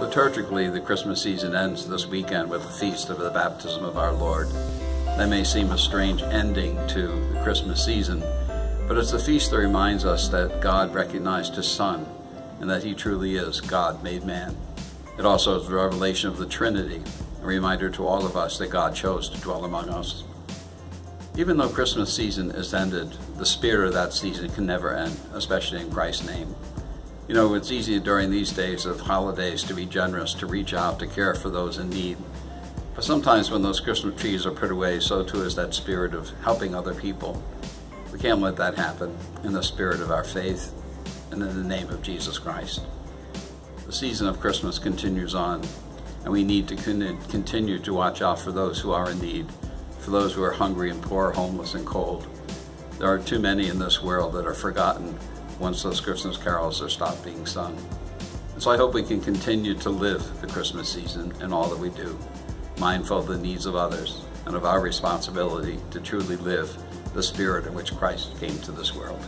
Liturgically, the Christmas season ends this weekend with the feast of the baptism of our Lord. That may seem a strange ending to the Christmas season, but it's a feast that reminds us that God recognized his Son and that he truly is God made man. It also is the revelation of the Trinity, a reminder to all of us that God chose to dwell among us. Even though Christmas season is ended, the spirit of that season can never end, especially in Christ's name. You know, it's easy during these days of holidays to be generous, to reach out, to care for those in need. But sometimes when those Christmas trees are put away, so too is that spirit of helping other people. We can't let that happen in the spirit of our faith and in the name of Jesus Christ. The season of Christmas continues on, and we need to continue to watch out for those who are in need, for those who are hungry and poor, homeless and cold. There are too many in this world that are forgotten once those Christmas carols are stopped being sung. And so I hope we can continue to live the Christmas season in all that we do, mindful of the needs of others and of our responsibility to truly live the spirit in which Christ came to this world.